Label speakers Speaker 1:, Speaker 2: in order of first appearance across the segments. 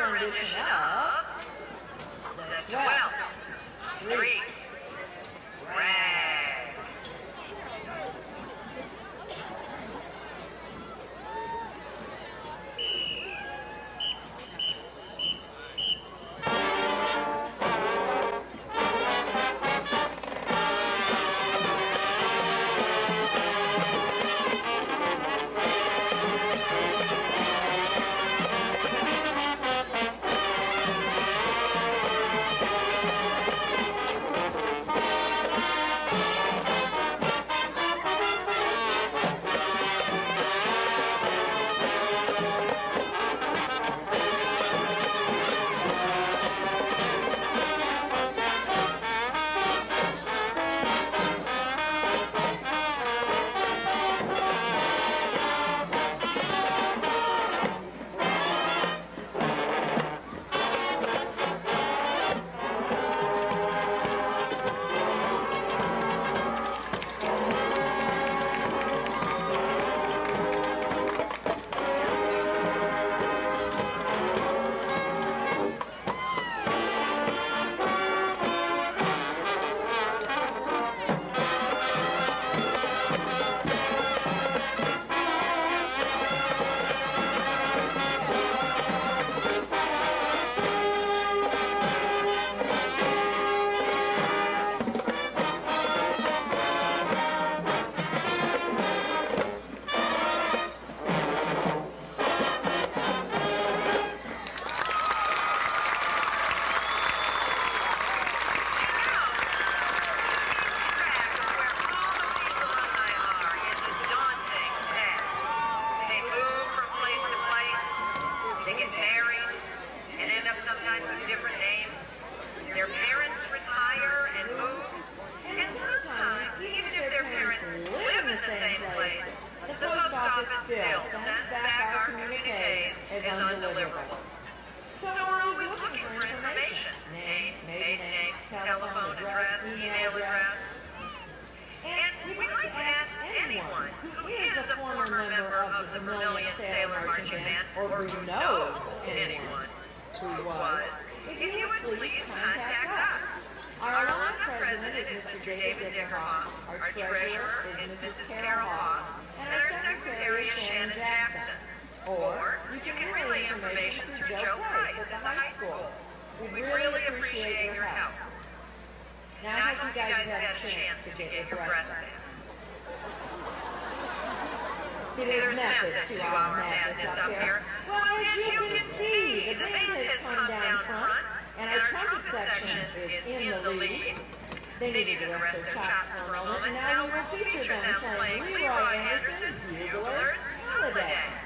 Speaker 1: power up. That's. Three. Mr. David Dickerhoff, our treasurer is Mrs. Carol Hogg, and our secretary is Shannon Jackson. Or you can relay information through Joe Price at the high school. We really appreciate your help. Now I hope you guys have had a chance to get your breath back. See, there's method to our madness up here. Well, as you can see, the band has come down front, and our trumpet section is in the lead. They needed to rest their chops for a moment, and now we will feature them playing Leroy Anderson's Bugler's Holiday.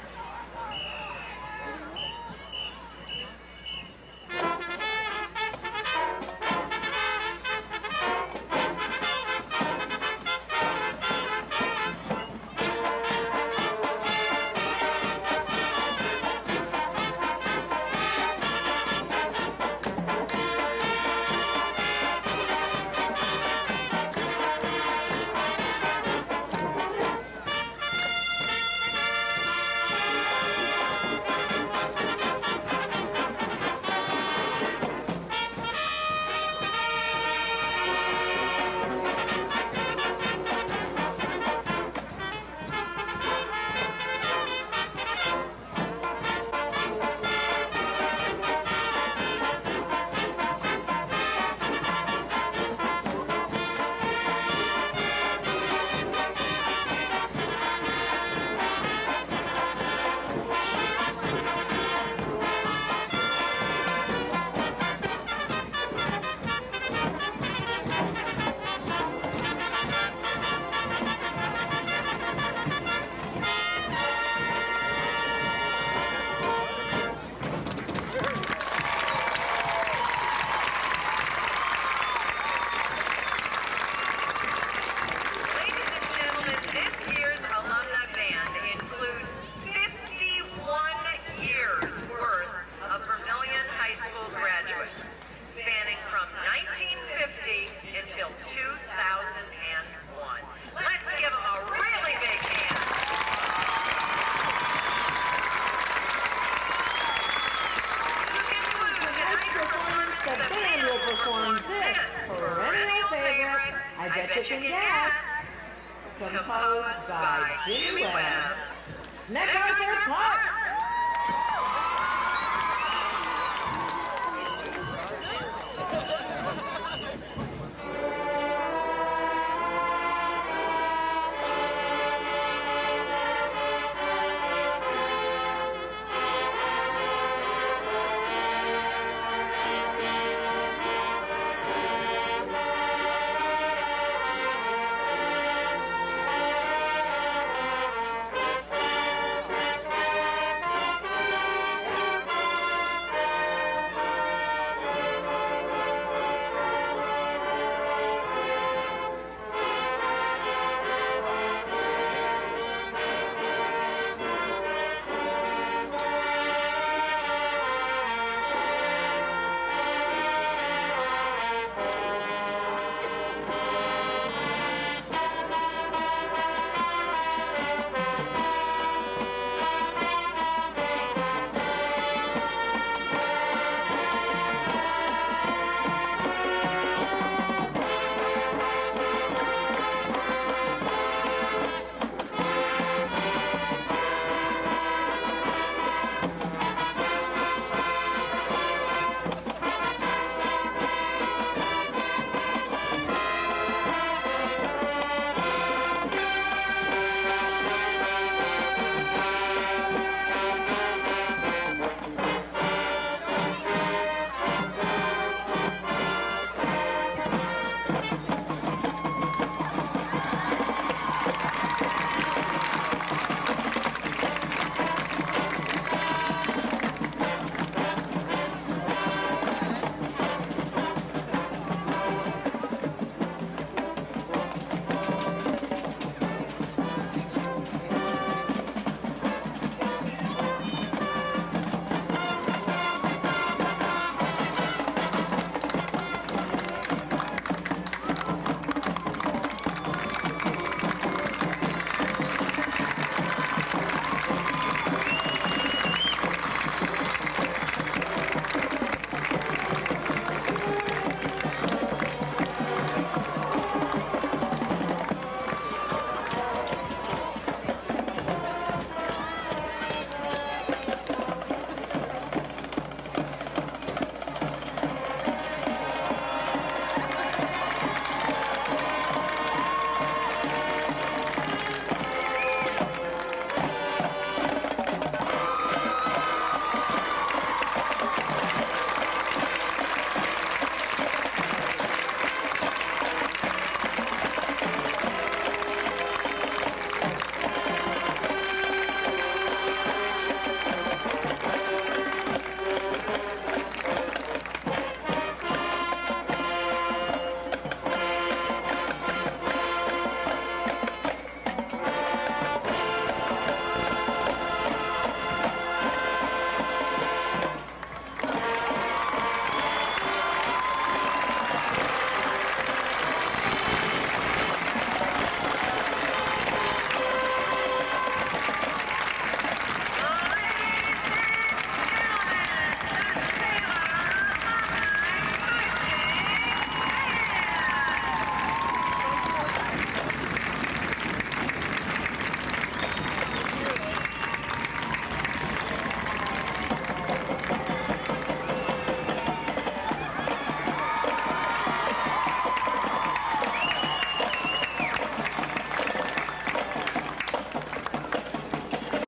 Speaker 1: Can composed by Jimmy Webb, MacArthur Park.